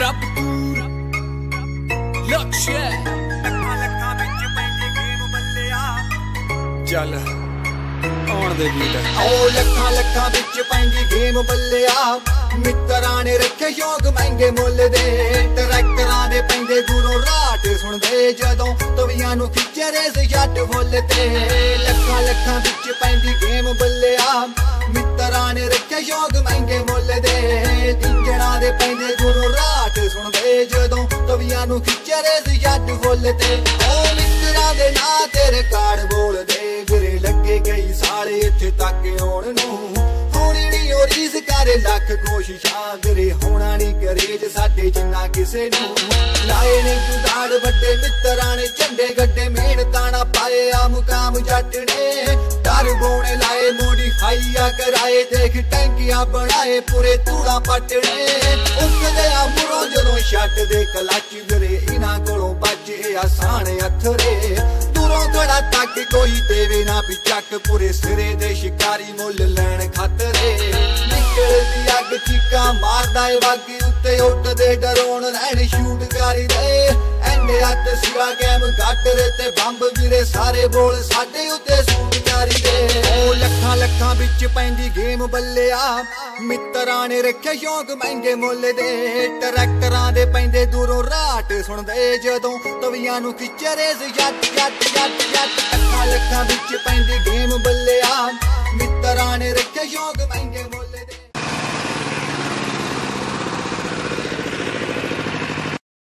ਰੱਬਪੂਰ ਲਕਸ਼ਯ ਲੱਖਾਂ ਲੱਖਾਂ ਵਿੱਚ ਪੈਂਦੇ ਗੇਮ ਬੱਲਿਆ ਚੱਲ ਆਉਣ ਦੇ ਗੀਤ। ਓ ਲੱਖਾਂ ਲੱਖਾਂ ਵਿੱਚ ਪੈਂਦੀ ਗੇਮ ਬੱਲਿਆ ਮਿੱਤਰਾਂ ਨੇ ਰੱਖੇ ਸ਼ੌਕ ਮਹਿੰਗੇ ਮੁੱਲ ਦੇ। ਟਰੈਕਟਰਾਂ ਦੇ ਪੈਂਦੇ ਦੂਰੋਂ ਰਾਟ ਸੁਣਦੇ। ਜਦੋਂ ਤਵੀਆਂ ਨੂੰ ਖਿੱਚੇ ਰੇਸ ਜੱਟ ਫੁੱਲ ਤੇ। ਲੱਖਾਂ ਲੱਖਾਂ ਵਿੱਚ ਪੈਂਦੀ ਗੇਮ ਬੱਲਿਆ ਮਿੱਤਰਾਂ ਨੇ ਰੱਖੇ ਸ਼ੌਕ ਮਹਿੰਗੇ ਮੁੱਲ ਦੇ। ਇੰਜਣਾਂ ਦੇ ਪੈਂਦੇ ਜਦੋਂ ਨੂੰ ਖਿੱਚੇ ਰੇਸ ਜੱਟ ਫੁੱਲ ਤੇ। ਓ ਮਿੱਤਰਾਂ ਦੇ ਨਾਂ ਤੇਰੇ ਕਾਰਡ ਬੋਲਦੇ ਵੀਰੇ ਲੱਗੇ ਕਈ ਸਾਲੇ ਇੱਥੇ ਤੱਕ ਆਉਣ ਨੂੰ। ਹੋਣੀ ਨਹੀਂ ਉਹ ਰੀਸ ਕਰੇ ਲੱਖ ਕੋਸ਼ਿਸ਼ਾਂ। ਵੀਰੇ ਹੋਣਾ ਨਹੀਂ ਕਰੇਜ ਸਾਡੇ ਜਿੰਨਾ ਕਿਸੇ ਨੂੰ। ਲਾਏ ਨੇ ਜੁਦਾੜ ਵੱਡੇ ਮਿੱਤਰਾਂ ਨੇ। ਝੰਡੇ ਗੱਡੇ ਮਿਹਨਤਾਂ ਨਾ ਪਾਏ ਆ ਮੁਕਾਮ ਜੱਟ ਨੇ। ਡਰ ਬੋਣੇ ਲਾਏ ਮੋਡੀ ਹਾਈਆ ਕਰਾਏ। ਦੇਖ ਟੈਂਕੀਆਂ ਬਣਾਏ ਪੂਰੇ ਤੂੜਾ ਪਟਣੇ ਛੱਡ ਦੇ ਕਲੱਚ ਵੀਰੇ, ਇਹਨਾਂ ਕੋਲੋਂ ਬਚੇ ਆਸਾਨ ਅਥਰੇ। ਦੂਰੋਂ ਥੋੜਾ ਤੱਕ ਕੋਈ ਦੇਵੇ ਨਾ ਵੀ ਚੱਕ ਪੂਰੇ ਸਿਰੇ ਦੇ ਸ਼ਿਕਾਰੀ ਮੁੱਲ ਲੈਣ ਖਾਤਰੇ। ਨਿਕਲਦੀ ਅੱਗ ਚੀਕਾਂ ਮਾਰਦਾ ਏ ਵਾਗੀ ਉੱਤੇ, ਉੱਠਦੇ ਡਰੋਣ ਰਹਿਣ ਸ਼ੂਟ ਕਰੀਦੇ। ਐਨੇ ਹੱਥ ਸਿਵਾ ਗੇਮ ਗੱਟਰੇ ਤੇ ਬੰਬ ਵੀਰੇ, ਸਾਰੇ ਬੋਲ ਸਾਡੇ ਉੱਤੇ ਸੂਟ ਕਰੀਦੇ। ਓ ਲੱਖਾਂ ਲੱਖਾਂ ਵਿੱਚ ਪੈਂਦੀ ਗੇਮ ਬੱਲਿਆ। ਮਿੱਤਰਾਂ ਨੇ ਰੱਖਿਆ ਸ਼ੌਂਕ ਮਹਿੰਗੇ ਮੁੱਲ ਦੇ। ਟਰੈਕਟਰਾਂ ਦੇ ਪੈਂਦੇ ਦੂਰੋਂ ਰਾਟ ਸੁਣਦੇ ਜਦੋਂ ਤਵੀਆਂ ਨੂੰ ਖਿੱਚੇ ਰੇਸ। ਜੱਟ ਜੱਟ ਜੱਟ ਜੱਟ ਲੱਖਾਂ ਲੱਖਾਂ ਵਿੱਚ ਪੈਂਦੀ ਗੇਮ ਬੱਲਿਆ। ਮਿੱਤਰਾਂ ਨੇ ਰੱਖਿਆ ਸ਼ੌਂਕ ਮਹਿੰਗੇ